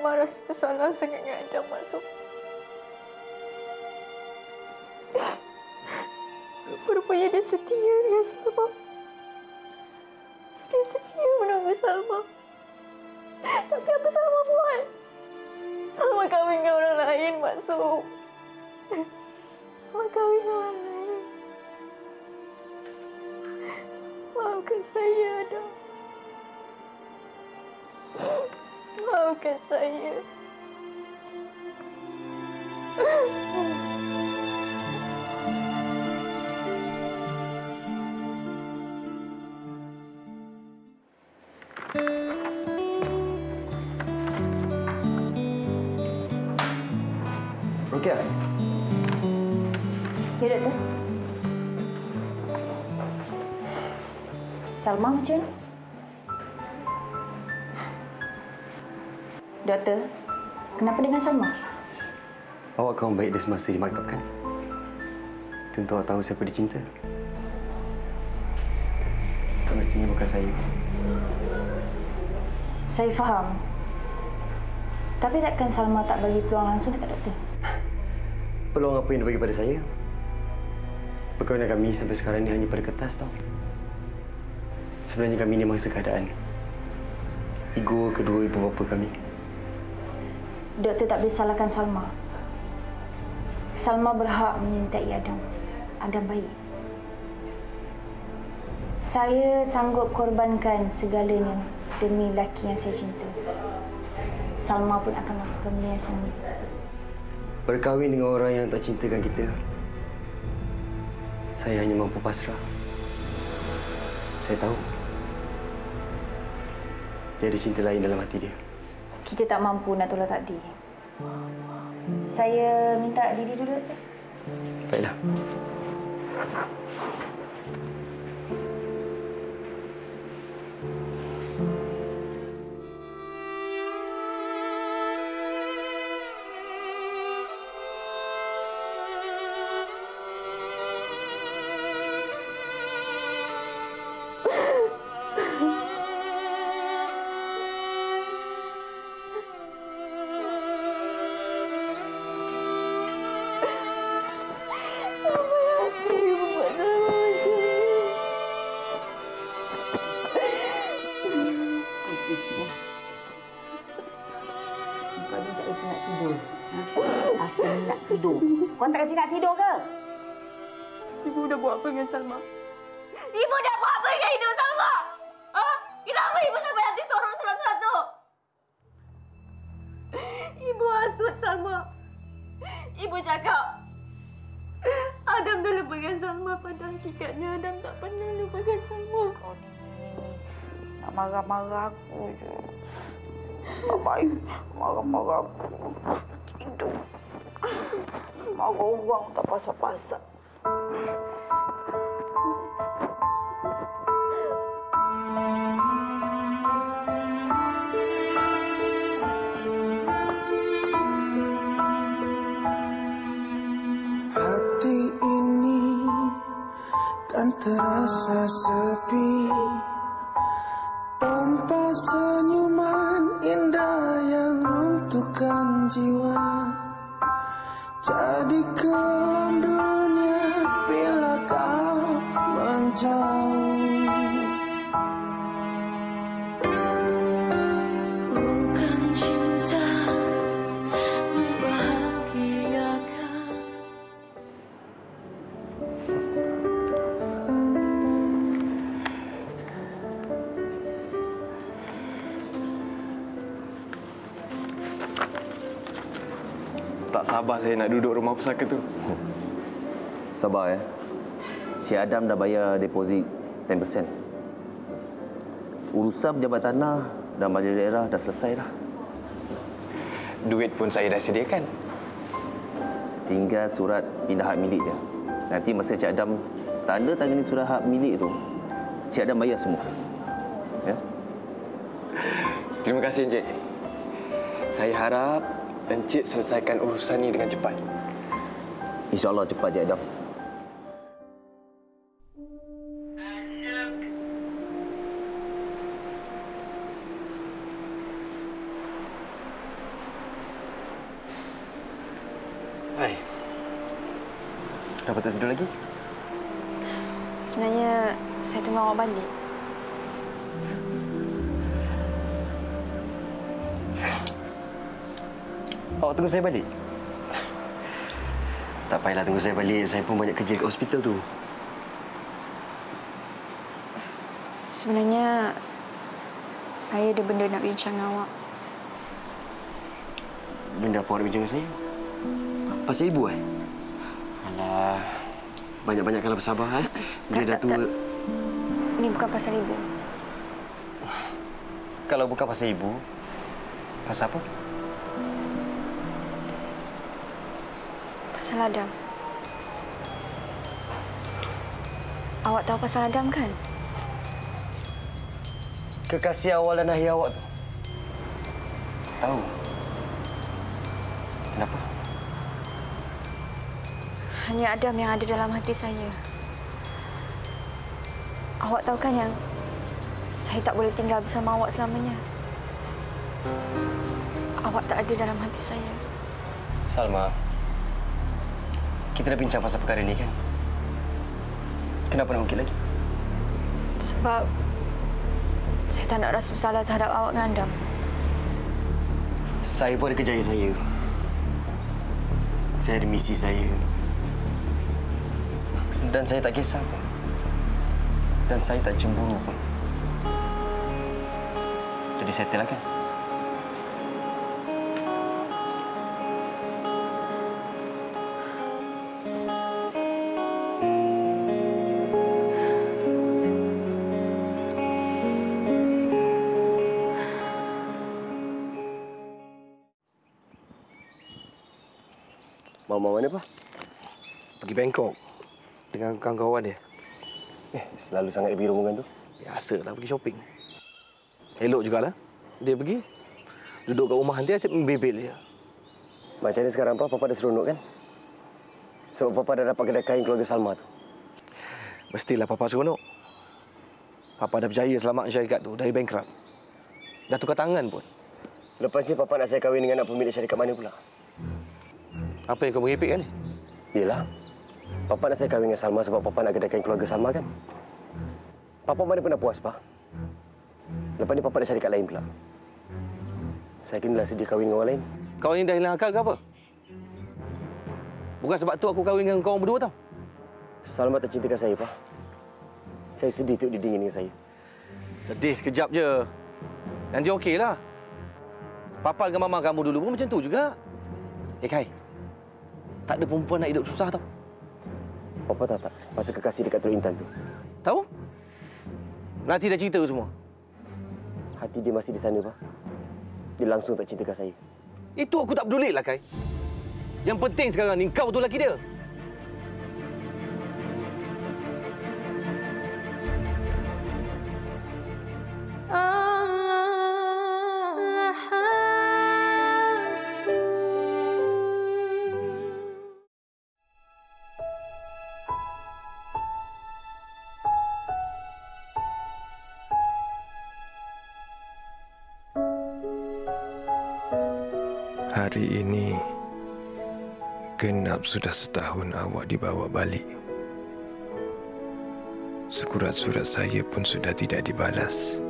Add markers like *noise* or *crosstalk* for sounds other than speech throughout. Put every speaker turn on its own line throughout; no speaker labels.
Salma rasa bersalah sangat dengan Adam masuk. Rupanya dia setia dengan Salma. Dia setia menunggu Salma. Tapi apa Salma buat? Salma kahwin dengan orang lain, Maksud. Salma kahwin dengan orang lain. Maafkan saya, Adam. Maafkan saya.
Rukia.
Ya, doktor. Salma macam mana? Doktor, kenapa dengan Salma?
Awak kawan baik dia semasa di maktab kan? Tentu awak tahu siapa dia cinta. Semestinya bukan saya.
Saya faham. Tapi takkan Salma tak bagi peluang langsung dekat doktor? *laughs*
Peluang apa yang dia bagi pada saya? Perkahwinan kami sampai sekarang ni hanya pada kertas tau. Sebenarnya kami ni mangsa keadaan. Ego kedua ibu bapa kami.
Doktor tak boleh salahkan Salma. Salma berhak menyintai Adam. Adam baik. Saya sanggup korbankan segalanya demi lelaki yang saya cinta. Salma pun akan lakukan benda yang sama.
Berkahwin dengan orang yang tak cintakan kita. Saya hanya mampu pasrah. Saya tahu. Dia ada cinta lain dalam hati dia.
Kita tak mampu nak tolak takdir. Saya minta diri dulu.
Baiklah.
Kau ni tak reti nak tidur. Ha? Asal ni nak tidur. Kau tak reti nak tidur ke?
Ibu dah buat apa dengan Salma? Ibu dah buat apa dengan hidup Salma? Ha? Kenapa ibu sampai hati sorok surat-surat tu? Ibu hasut Salma. Ibu cakap, Adam dah lupakan Salma pada hakikatnya Adam tak pernah lupakan Salma.
Kau ni nak marah-marah aku je. Baik marah-marah aku. Tidur. Marah orang tak pasal-pasal.
Hati ini kan terasa sepi
sabar saya nak duduk rumah pusaka tu.
Sabar ya. Si Adam dah bayar deposit 10%. Urusan pejabat tanah dan majlis daerah dah selesai dah.
Duit pun saya dah sediakan.
Tinggal surat pindah hak milik dia. Nanti masa Cik Adam tanda tangani surat hak milik tu, Cik Adam bayar semua. Ya.
Terima kasih Encik. Saya harap Encik selesaikan urusan ini dengan cepat.
InsyaAllah cepat, Cik Adam.
Hai. Dapat tak tidur lagi?
Sebenarnya, saya tunggu awak balik.
Awak tunggu saya balik? Tak payahlah tunggu saya balik. Saya pun banyak kerja kat hospital tu.
Sebenarnya saya ada benda nak bincang dengan awak.
Benda apa awak nak bincang dengan saya? Pasal ibu eh? Alah, banyak-banyakkanlah bersabar eh.
Tak,
dah
tak,
tua.
tak. Ini bukan pasal ibu.
Kalau bukan pasal ibu, pasal apa?
Pasal Adam. Awak tahu pasal Adam kan?
Kekasih awal dan akhir awak tu. Tahu. Kenapa?
Hanya Adam yang ada dalam hati saya. Awak tahu kan yang saya tak boleh tinggal bersama awak selamanya. Awak tak ada dalam hati saya.
Salma, kita dah bincang pasal perkara ini kan? Kenapa nak ungkit lagi?
Sebab saya tak nak rasa bersalah terhadap awak dengan Adam.
Saya pun ada kerjaya saya. Saya ada misi saya. Dan saya tak kisah pun. Dan saya tak cemburu pun. Jadi settle lah kan?
Pergi Bangkok dengan kawan-kawan dia.
Eh, selalu sangat biru dengan tu.
Biasalah pergi shopping. Elok jugalah. Dia pergi. Duduk kat rumah dia asyik membebel dia.
Macam ni sekarang? Papa dah seronok kan? Sebab Papa dah dapat kedai kain keluarga Salma tu.
Mestilah papa seronok. Papa dah berjaya selamat syarikat tu dari bankrupt. Dah tukar tangan pun.
Lepas ni Papa nak saya kahwin dengan anak pemilik syarikat mana pula?
Apa yang kau merepek kan ni?
Yelah. Papa nak saya kahwin dengan Salma sebab Papa nak kedai kain keluarga Salma kan? Papa mana pernah puas, Pak? Lepas ni Papa nak syarikat lain pula. Saya kena sedia kahwin dengan orang lain.
Kau ni dah hilang akal ke apa? Bukan sebab tu aku kahwin dengan kau berdua tau.
Salma tak cintakan saya, Pak. Saya sedih untuk didingin dengan saya.
Sedih sekejap je. Nanti okey lah. Papa dengan mama kamu dulu pun macam tu juga. Eh Kai, tak ada perempuan nak hidup susah tau.
Papa tahu tak? Pasal kekasih dekat Teluk Intan tu.
Tahu? Nanti dah cerita semua.
Hati dia masih di sana, Pak. Dia langsung tak cintakan saya.
Itu aku tak peduli lah, Kai. Yang penting sekarang ni kau tu lelaki dia.
Genap sudah setahun awak dibawa balik. Surat-surat saya pun sudah tidak dibalas.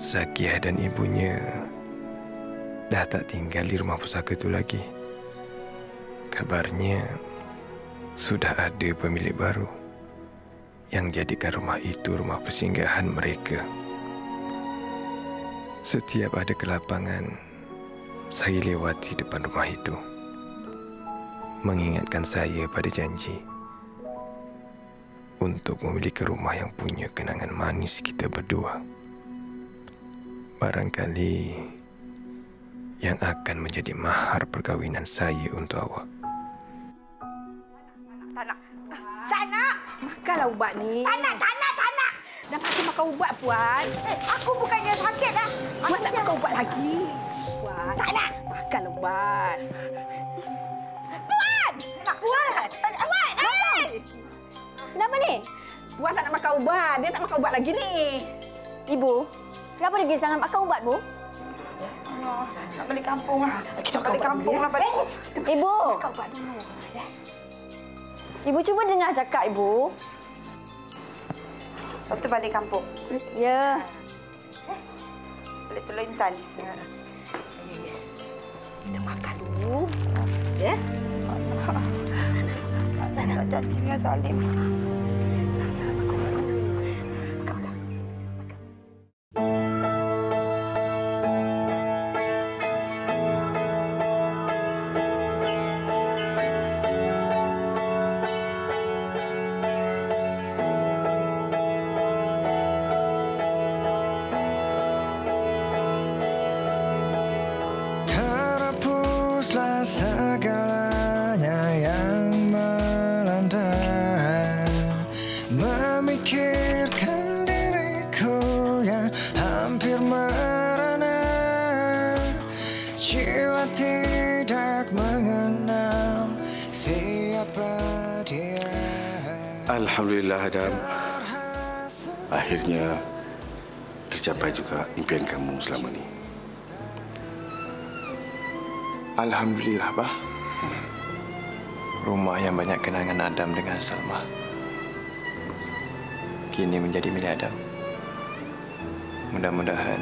Zakiah dan ibunya dah tak tinggal di rumah pusaka itu lagi. Kabarnya sudah ada pemilik baru yang jadikan rumah itu rumah persinggahan mereka. Setiap ada kelapangan, saya lewati depan rumah itu. Mengingatkan saya pada janji untuk memiliki rumah yang punya kenangan manis kita berdua. Barangkali yang akan menjadi mahar perkahwinan saya untuk awak.
Tak nak. Tak nak. Makanlah ubat ni. Tak nak, tak nak, tak nak. Dah pasti makan ubat, Puan. Eh, aku bukannya sakit dah. Puan tak makan ubat lagi. Puan. Tak nak. Makanlah ubat. Nak Puan! Puan! Hei!
Kenapa ni?
Puan tak nak makan ubat. Dia tak makan ubat lagi ni.
Ibu, kenapa dia sangat makan ubat, Bu?
Allah, nak balik kampung lah. Kita balik kampung lah. Balik.
Ibu!
Makan ubat dulu. Ya.
Ibu cuba dengar cakap ibu.
Lepas tu balik kampung.
Ya.
Balik Teluk Intan. Ya. Kita makan dulu. Ya? Tak janji dengan Salim.
Impian kamu selama ni.
Alhamdulillah, Bah. Rumah yang banyak kenangan Adam dengan Salma. Kini menjadi milik Adam. Mudah-mudahan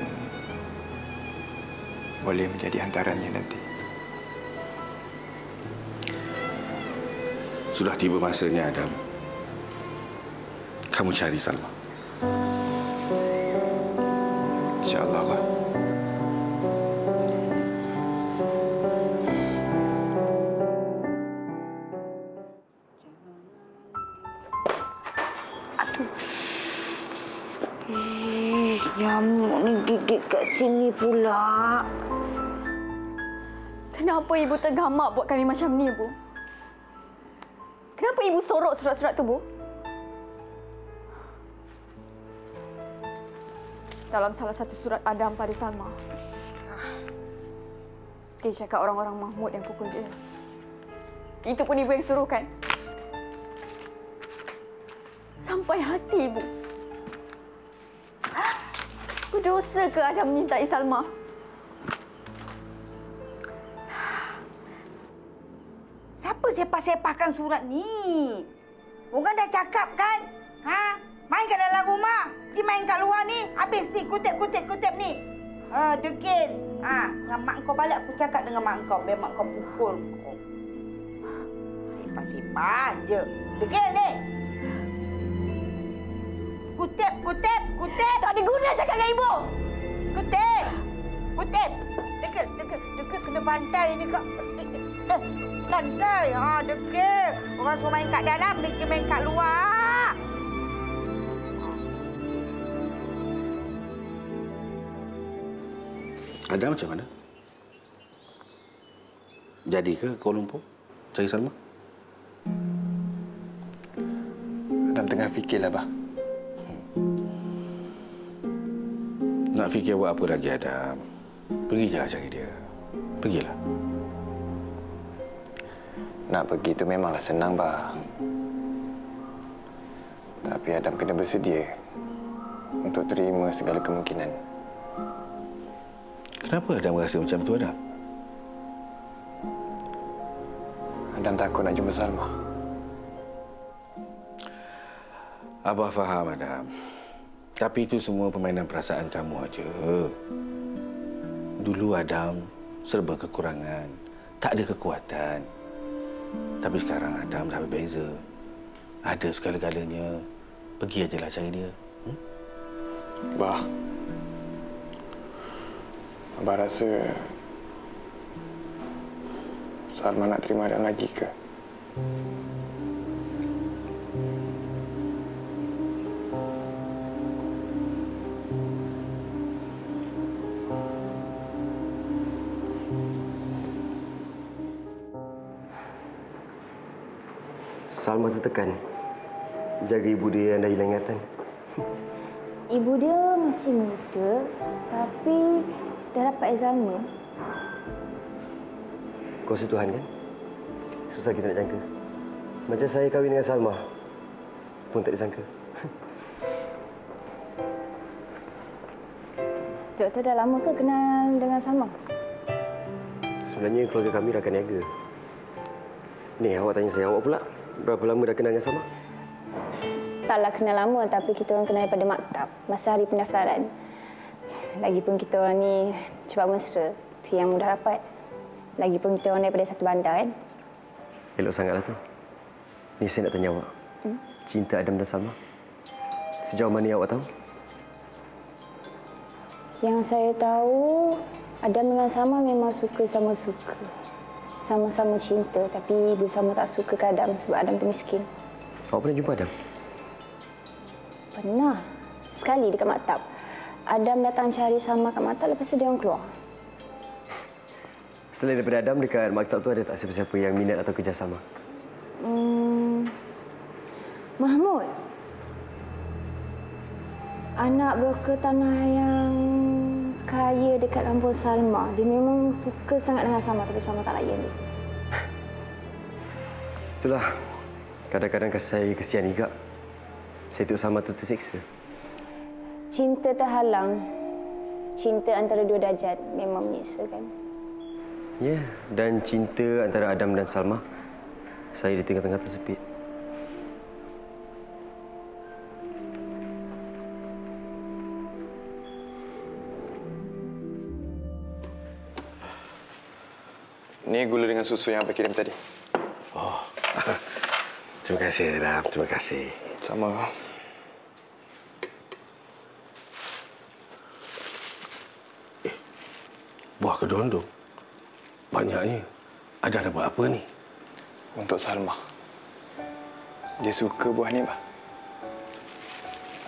boleh menjadi hantarannya nanti.
Sudah tiba masanya Adam. Kamu cari Salma.
InsyaAllah.
Eh, nyamuk ni gigit kat sini pula.
Kenapa ibu tergamak buat kami macam ni, Bu? Kenapa ibu sorok surat-surat tu, Bu? Dalam salah satu surat Adam pada Salma, dia cakap orang-orang Mahmud yang pukul dia. Itu pun ibu yang suruhkan. Sampai hati, ibu. Berdosa ke Adam menyintai Salma?
Siapa sepah-sepahkan surat ni? Orang dah cakap kan? Ha? Main kat dalam rumah. Pergi main kat luar ni. Habis ni kutip-kutip-kutip ni. Ha, degil. Ha, dengan mak kau balik aku cakap dengan mak kau. Biar mak kau pukul kau. Sepah-sepah je. Degil ni. Kutip, kutip, kutip.
Tak ada guna cakap dengan ibu.
Kutip. Kutip. Degil, degil, degil kena bantai ni kak. Eh, eh, Lantai. Ha, degil. Orang suruh main kat dalam, pergi main kat luar.
Adam macam mana? Jadi ke Kuala Lumpur? Cari Salma?
Adam tengah fikirlah, Bah.
Nak fikir buat apa lagi Adam? Pergi je lah cari dia. Pergilah.
Nak pergi itu memanglah senang, Bah. Tapi Adam kena bersedia untuk terima segala kemungkinan.
Kenapa Adam rasa macam tu Adam?
Adam takut nak jumpa Salma.
Abah faham Adam. Tapi itu semua permainan perasaan kamu aja. Dulu Adam serba kekurangan, tak ada kekuatan. Tapi sekarang Adam dah berbeza. Ada segala-galanya. Pergi ajalah cari dia. Hmm?
Bah. Abah rasa Salma nak terima Adam lagi ke?
Salma tertekan. Jaga ibu dia yang dah hilang ingatan.
Ibu dia masih muda tapi dah dapat Alzheimer.
Kuasa Tuhan kan? Susah kita nak jangka. Macam saya kahwin dengan Salma pun tak disangka. *laughs*
Doktor dah lama ke kenal dengan Salma?
Sebenarnya keluarga kami rakan niaga. Ni awak tanya saya awak pula. Berapa lama dah kenal dengan Salma?
Taklah kenal lama tapi kita orang kenal daripada maktab masa hari pendaftaran. Lagipun kita orang ni cepat mesra. Itu yang mudah dapat. Lagipun kita orang daripada satu bandar kan.
Elok sangatlah tu. Ni saya nak tanya awak.
Hmm?
Cinta Adam dan Salma. Sejauh mana yang awak tahu?
Yang saya tahu Adam dengan Sama memang suka sama suka. Sama-sama cinta tapi Ibu Sama tak suka ke Adam sebab Adam tu miskin.
Awak pernah jumpa Adam?
Pernah. Sekali dekat maktab. Adam datang cari Sama kat maktab lepas tu dia orang keluar.
Selain daripada Adam, dekat maktab tu ada tak siapa-siapa yang minat atau kerjasama?
Hmm, Mahmud. Anak broker tanah yang kaya dekat kampung Salma. Dia memang suka sangat dengan Salma tapi Salma tak layan dia.
Itulah. Kadang-kadang saya kesian juga. Saya tu sama tu tersiksa.
Cinta terhalang. Cinta antara dua darjat memang menyiksa kan?
Ya, dan cinta antara Adam dan Salma. Saya di tengah-tengah tersepit.
Ni gula dengan susu yang Abang kirim tadi.
Oh. *laughs* Terima kasih, Adam. Terima kasih.
Sama.
Buah kedondong. Banyaknya. Ada nak buat apa ni?
Untuk Salma. Dia suka buah ni, Bah.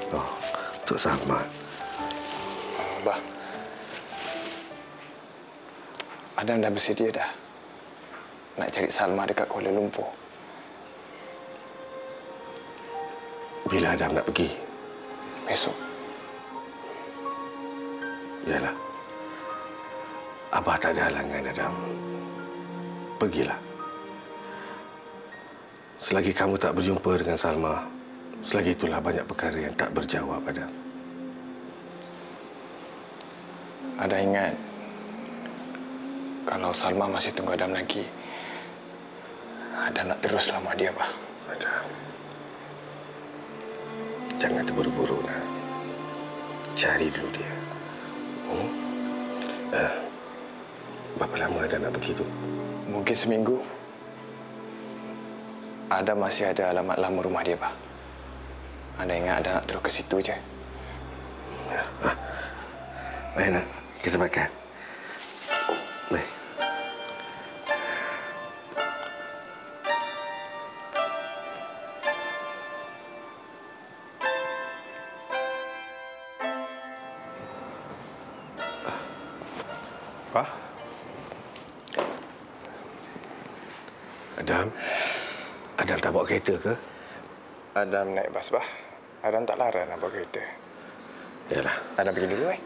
Oh, untuk Salma.
Bah. Adam dah bersedia dah. Nak cari Salma dekat Kuala Lumpur.
Bila Adam nak pergi?
Besok.
Yalah. Abah tak ada halangan, Adam. Pergilah. Selagi kamu tak berjumpa dengan Salma, selagi itulah banyak perkara yang tak berjawab, Adam.
Ada ingat kalau Salma masih tunggu Adam lagi, Adam nak terus lama dia, Bah.
Adam. Jangan terburu-buru, nak. Cari dulu dia. Hmm? Berapa lama Adam nak pergi tu?
Mungkin seminggu. Adam masih ada alamat lama rumah dia, Bah. Ada ingat Adam nak terus ke situ je.
Baik, nak. Kita makan. Kereta ke?
Adam naik bas, Bah. Adam tak larang nak bawa kereta.
Yalah.
Adam pergi dulu, eh?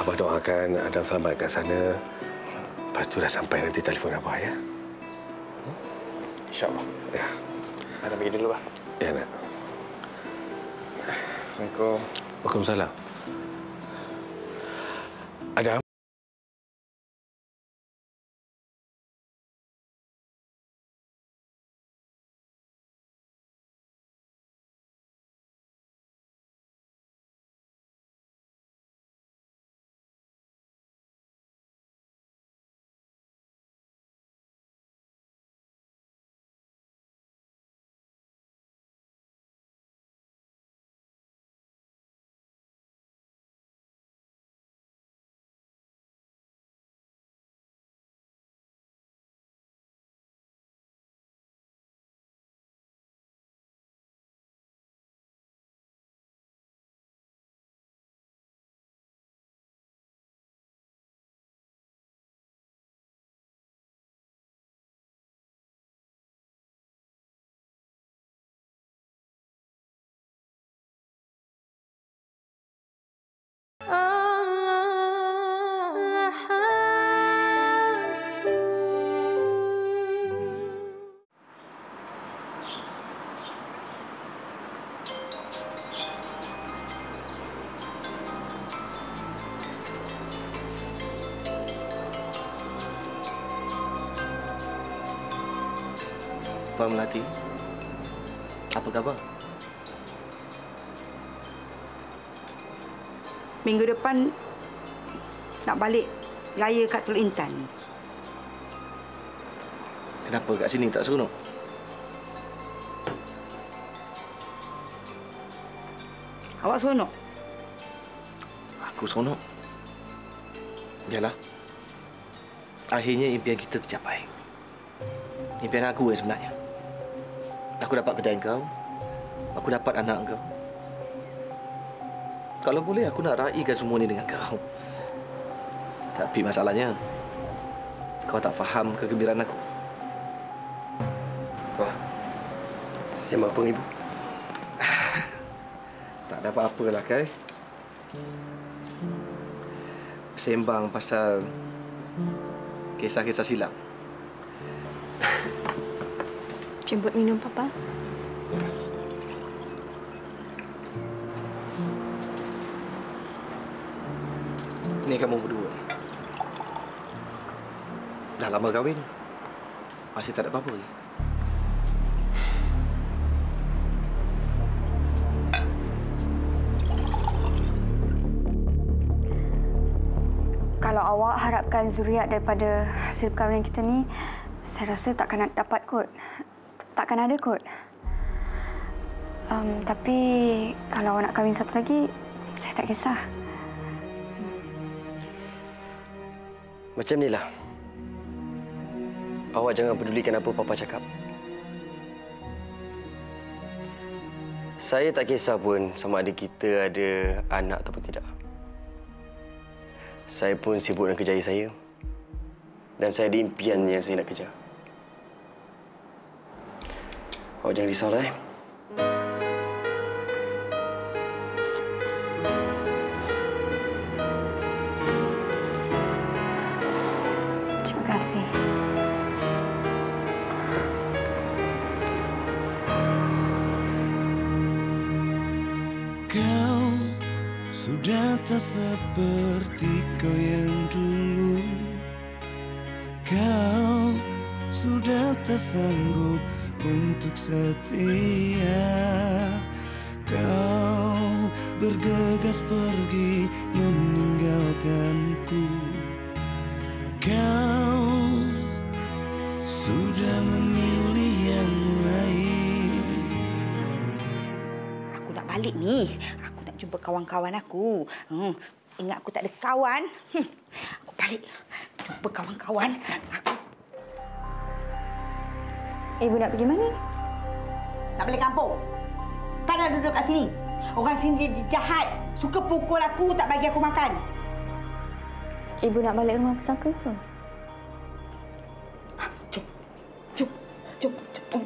Abah doakan Adam selamat kat sana. Lepas tu dah sampai nanti telefon Abah, ya?
InsyaAllah.
Ya.
Adam pergi dulu, Bah.
Ya, nak.
Assalamualaikum.
Waalaikumsalam.
Puan Melati,
Apa khabar?
Minggu depan nak balik raya kat Teluk Intan.
Kenapa kat sini tak seronok?
Awak seronok?
Aku seronok. Yalah. Akhirnya impian kita tercapai. Impian aku yang sebenarnya. Aku dapat kedai kau. Aku dapat anak kau. Kalau boleh, aku nak raikan semua ni dengan kau. Tapi masalahnya, kau tak faham kegembiraan aku.
Wah, siapa pun ibu? *laughs*
Tak ada apa-apa lah, Kai. Sembang pasal kisah-kisah silam.
Jemput minum, Papa.
Ini kamu berdua. Dah lama kahwin. Masih tak ada apa-apa lagi.
Kalau awak harapkan zuriat daripada hasil perkahwinan kita ni, saya rasa takkan dapat kot. Takkan ada kot. Um, tapi kalau awak nak kahwin satu lagi, saya tak kisah.
Macam ni lah. Awak jangan pedulikan apa Papa cakap. Saya tak kisah pun sama ada kita ada anak ataupun tidak. Saya pun sibuk dengan kerjaya saya. Dan saya ada impian yang saya nak kejar. Awak jangan risaulah eh.
Balik ni. Aku nak jumpa kawan-kawan aku. Hmm. Ingat aku tak ada kawan. Hmm. Aku balik. Jumpa kawan-kawan. Aku
Ibu nak pergi mana?
nak balik kampung. Tak nak duduk kat sini. Orang sini jahat. Suka pukul aku, tak bagi aku makan.
Ibu nak balik rumah pusaka ke?
Jom. Jom. Jom.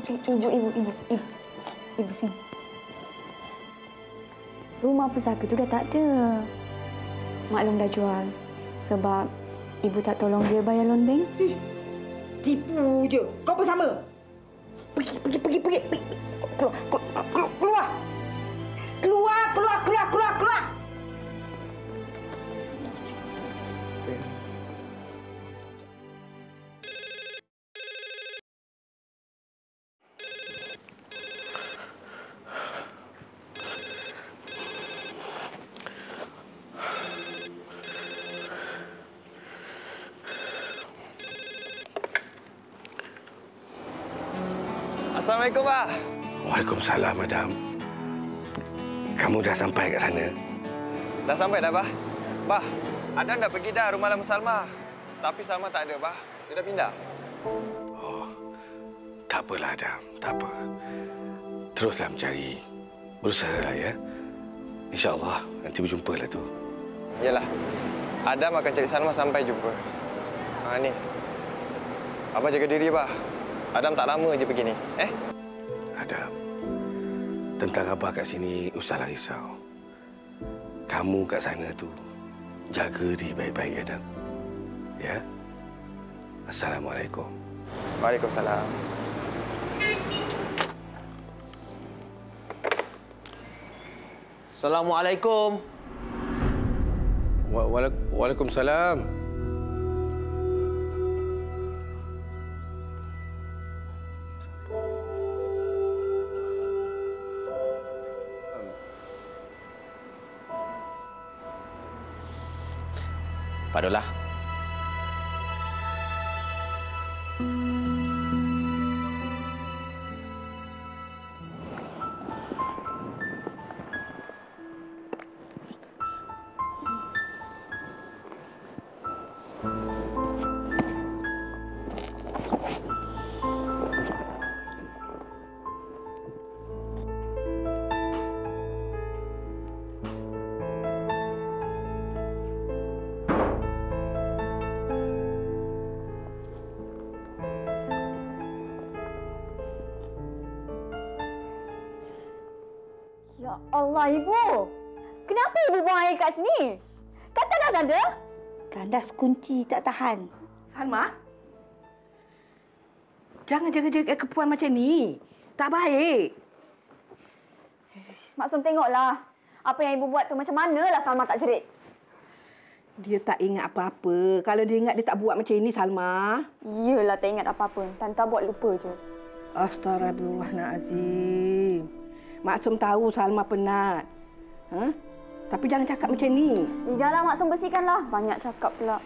Jom, ibu, ibu, ibu, ibu. Ibu sini. Rumah pusaka tu dah tak ada. Maklum dah jual. Sebab ibu tak tolong dia bayar loan bank.
Tipu je. Kau bersama. Pergi, pergi, pergi, pergi. pergi. Keluar, keluar, keluar, keluar. Keluar, keluar, keluar, keluar,
Assalamualaikum, Pak.
Waalaikumsalam, Madam. Kamu dah sampai kat sana.
Dah sampai dah, Bah. Bah, Adam dah pergi dah rumah Lama Salma. Tapi Salma tak ada, Bah. Dia dah pindah.
Tak apalah, Adam. Tak apa. Teruslah mencari. Berusahalah, ya. InsyaAllah nanti berjumpa lah tu.
Yalah. Adam akan cari Salma sampai jumpa. Ha, ni. Abah jaga diri, Bah. Adam tak lama je pergi ni. Eh?
Adam, tentang Abah kat sini, usahlah risau. Kamu kat sana tu, jaga diri baik-baik, Adam. Ya? Assalamualaikum.
Waalaikumsalam.
Assalamualaikum.
Wa- Waalaikumsalam. Pak
Allah, Ibu. Kenapa Ibu buang air kat sini? Kata dah ada.
Kandas kunci tak tahan. Salma? Jangan jaga-jaga kepuan macam ni. Tak baik.
Maksum tengoklah. Apa yang Ibu buat tu macam manalah Salma tak jerit.
Dia tak ingat apa-apa. Kalau dia ingat dia tak buat macam ini, Salma.
Iyalah tak ingat apa-apa. Tanta buat lupa je.
Astagfirullahalazim. Maksum tahu Salma penat. Ha? Tapi jangan cakap macam ni.
Lidahlah Maksum bersihkanlah. Banyak cakap pula.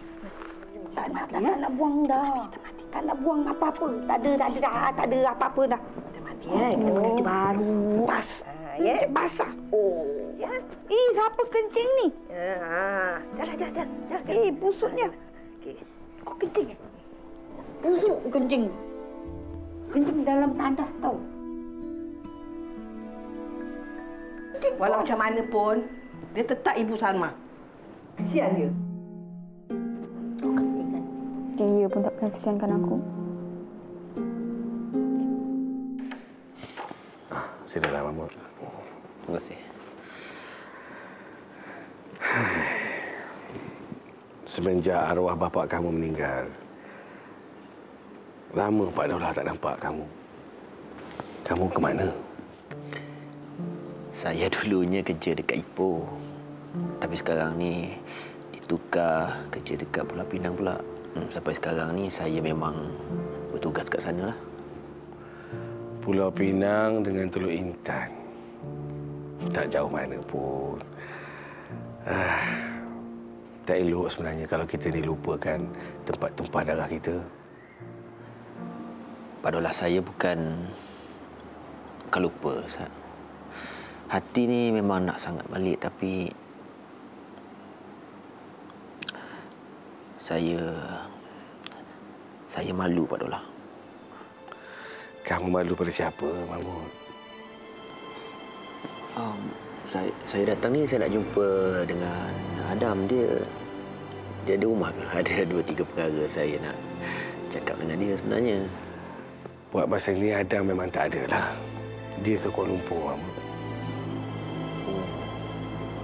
Tak nak, tak, tak nak buang dah. Tak nak buang apa-apa. Tak ada, tak ada dah. Tak ada apa-apa dah. Kita mati ya. Kita beli lagi baru. Pas. Ha, ya, basah. Oh. Ya. Eh, siapa kencing ni? Ha. Jalan, jalan, jalan. jalan. Eh, busuknya. Okey. Kau kencing eh? Busuk kencing. Kencing dalam tandas tau. Walau macam mana pun, dia tetap ibu Salma. Kesian dia.
Dia pun tak pernah kesiankan aku.
Silalah, Mahmud.
Terima kasih.
Semenjak arwah bapa kamu meninggal, lama Pak Daulah tak nampak kamu. Kamu ke mana?
Saya *laughs* dulunya kerja dekat Ipoh. Tapi sekarang ni ditukar kerja dekat Pulau Pinang pula. Hmm, sampai sekarang ni saya memang bertugas kat sana lah.
Pulau Pinang dengan Teluk Intan. Tak jauh mana pun. Ah, tak elok sebenarnya kalau kita ni lupakan tempat tumpah darah kita.
Padolah saya bukan bukan lupa. Sa- Hati ni memang nak sangat balik tapi saya saya malu Pak Dolah.
Kamu malu pada siapa, Mahmud?
Um, saya saya datang ni saya nak jumpa dengan Adam dia dia ada rumah ke? *laughs* Ada dua tiga perkara saya nak cakap dengan dia sebenarnya.
Buat masa ni Adam memang tak ada lah. Dia ke Kuala Lumpur, Mahmud.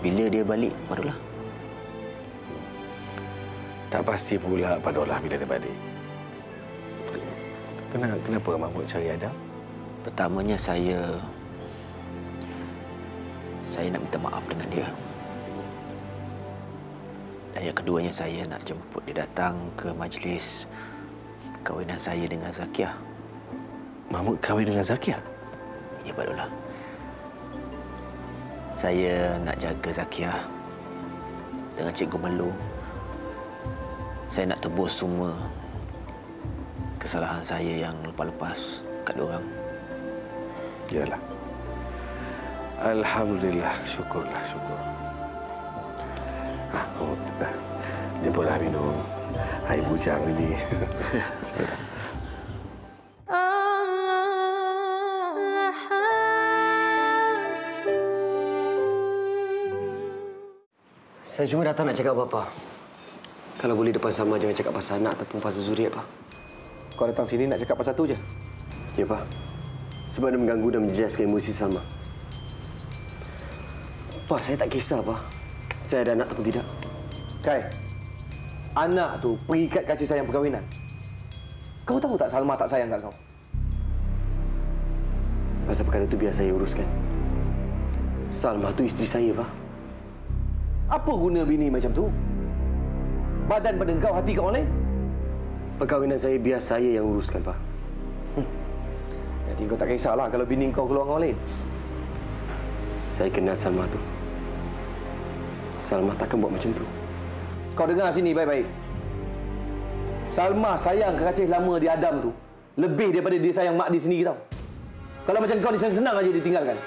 Bila dia balik, barulah.
Tak pasti pula Padolah bila dia balik. Kenapa, kenapa Mahmud cari Adam?
Pertamanya saya saya nak minta maaf dengan dia. Dan yang keduanya saya nak jemput dia datang ke majlis kahwinan saya dengan Zakiah.
Mahmud kahwin dengan Zakiah?
Ya, barulah. Saya nak jaga Zakiah dengan Cikgu Melu. Saya nak tebus semua kesalahan saya yang lepas-lepas kat diorang.
Yalah. Alhamdulillah, syukurlah, syukur. Ah, oh, dah. Jemputlah minum air bujang ini. *laughs*
Saya cuma datang nak cakap apa-apa. Kalau boleh depan sama jangan cakap pasal anak ataupun pasal Zuriat, Pak.
Kau datang sini nak cakap pasal tu je?
Ya, Pak. Sebab dia mengganggu dan menjejaskan emosi Salma. Pak, saya tak kisah, Pak. Saya ada anak ataupun tidak.
Kai, anak tu perikat kasih sayang perkahwinan. Kau tahu tak Salma tak sayang kat kau?
Pasal perkara itu biar saya uruskan. Salma tu isteri saya, Pak.
Apa guna bini macam tu? Badan pada kau, hati kat orang lain?
Perkahwinan saya biar saya yang uruskan, Pak.
Jadi kau tak kisahlah kalau bini kau keluar dengan orang lain.
Saya kenal Salma tu. Salma takkan buat macam tu.
Kau dengar sini baik-baik. Salma sayang kekasih lama di Adam tu lebih daripada dia sayang mak dia sendiri tau. Kalau macam kau ni senang-senang aja ditinggalkan.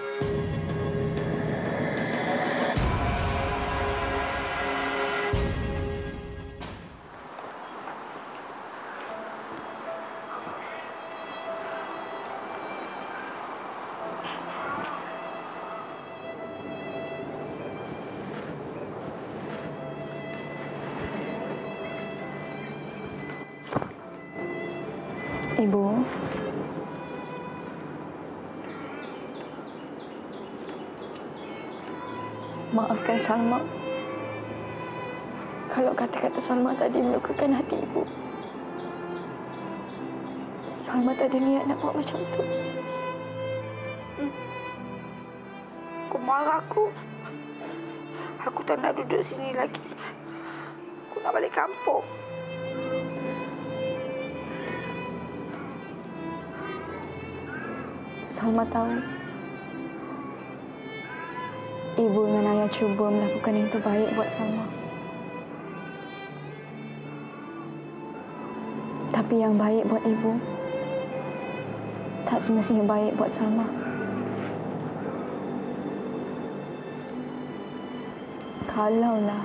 Salma. Kalau kata-kata Salma tadi melukakan hati ibu. Salma tak ada niat nak buat macam tu.
Kau marah aku. Aku tak nak duduk sini lagi. Aku nak balik kampung.
Salma tahu. Ibu dengan ayah cuba melakukan yang terbaik buat Salma. Tapi yang baik buat ibu tak semestinya baik buat Salma. Kalaulah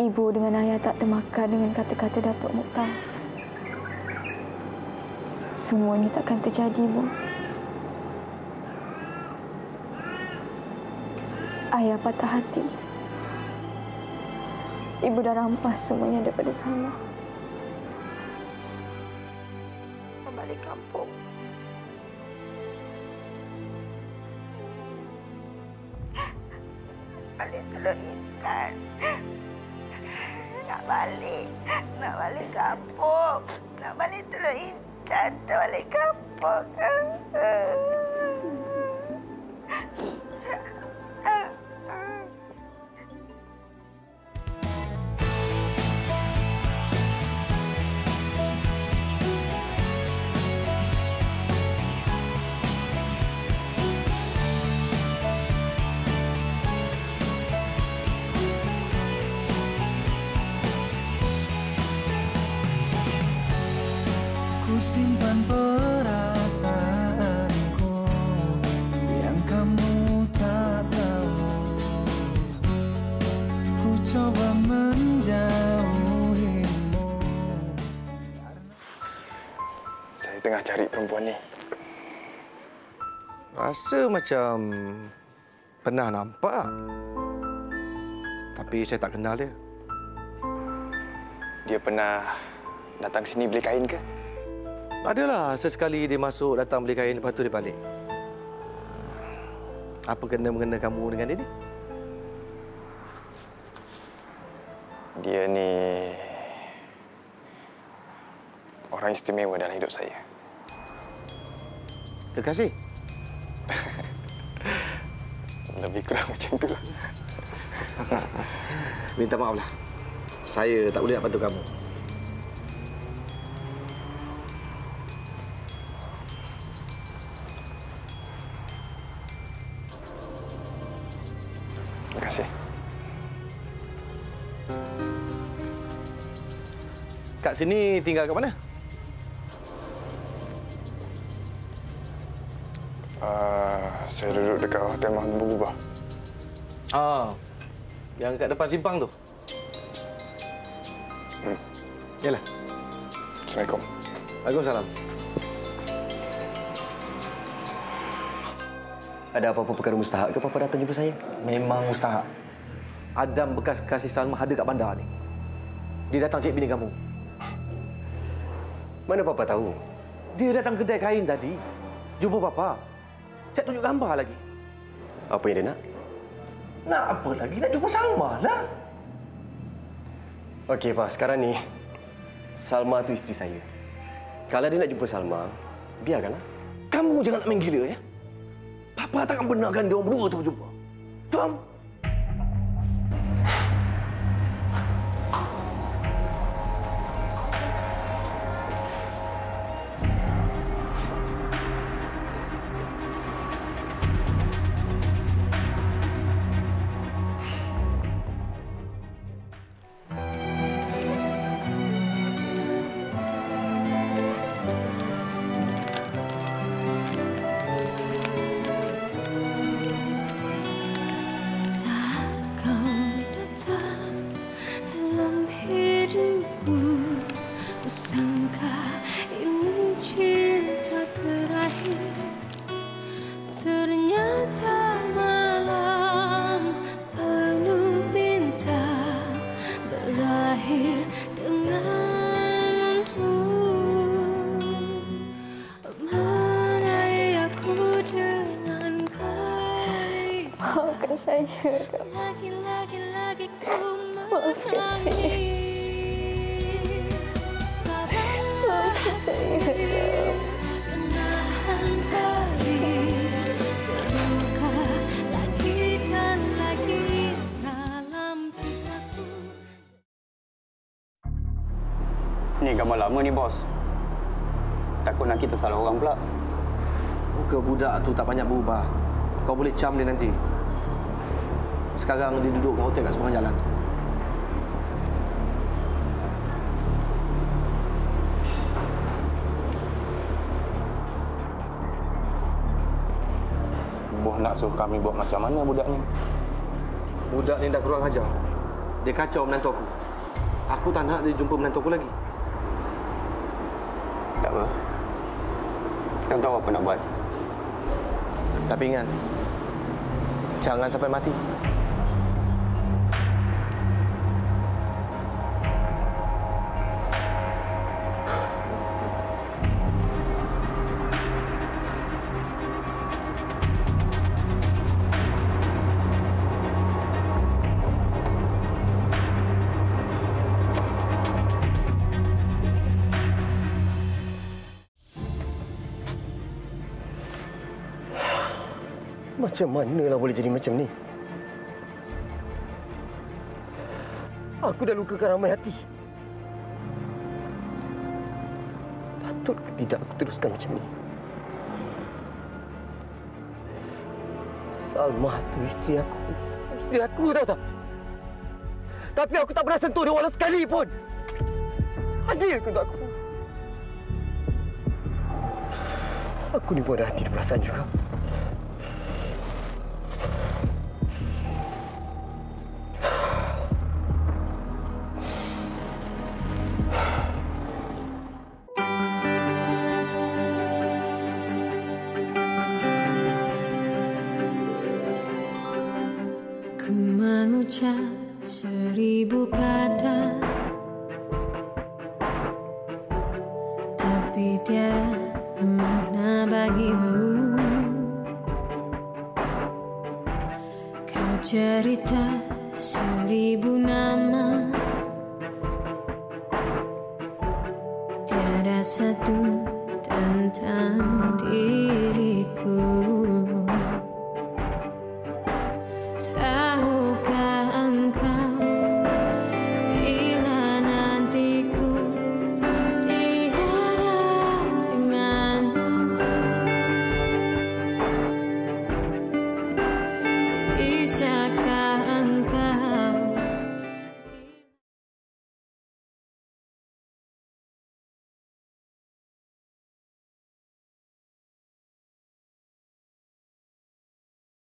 ibu dengan ayah tak termakan dengan kata-kata Datuk Mukhtar. Semua ini takkan terjadi, Bu. Ayah patah hati. Ibu dah rampas semuanya daripada Salma.
Nak balik kampung.
Cari perempuan ni.
Rasa macam pernah nampak. Tapi saya tak kenal dia.
Dia pernah datang sini beli kain ke?
Adalah sesekali dia masuk datang beli kain lepas tu dia balik. Apa kena-mengena kamu dengan dia ni?
Dia ni orang istimewa dalam hidup saya.
Kekasih? *laughs*
Lebih kurang macam tu. *laughs*
Minta maaflah. Saya tak boleh nak bantu kamu.
Terima kasih.
Kat sini tinggal kat mana?
Uh, saya duduk dekat Hotel Mahbubah.
Ah, yang kat depan simpang tu.
Hmm.
Yalah.
Assalamualaikum.
Waalaikumsalam.
Ada apa-apa perkara mustahak ke Papa datang jumpa saya?
Memang mustahak. Adam bekas kasih Salma ada kat bandar ni. Dia datang cek bini kamu.
Mana Papa tahu?
Dia datang kedai kain tadi. Jumpa Papa. Cak tunjuk gambar lagi.
Apa yang dia nak?
Nak apa lagi? Nak jumpa Salma lah.
Okey, Pak. Sekarang ni, Salma tu isteri saya. Kalau dia nak jumpa Salma, biarkanlah.
Kamu jangan nak main gila ya. Papa takkan benarkan dia orang berdua tu berjumpa. Faham?
Saya.
Lagi-lagi ku
Maafkan saya. Maafkan saya, Kak.
Menahan perih Terluka lagi dan lagi dalam kisahku
Ni gambar lama ni, bos. Takut nak kita salah orang pula.
Muka budak tu tak banyak berubah. Kau boleh cam dia nanti. Sekarang dia duduk kat hotel kat seberang jalan.
Bos nak suruh kami buat macam mana budak ni?
Budak ni dah kurang ajar. Dia kacau menantu aku. Aku tak nak dia jumpa menantu aku lagi.
Tak apa. Kita tahu apa nak buat.
Tapi ingat, jangan sampai mati.
Macam manalah boleh jadi macam ni? Aku dah lukakan ramai hati. Patut ke tidak aku teruskan macam ni? Salma tu isteri aku. Isteri aku tahu tak? Tapi aku tak pernah sentuh dia walau sekali pun. Adil ke untuk aku? Aku ni pun ada hati dan perasaan juga.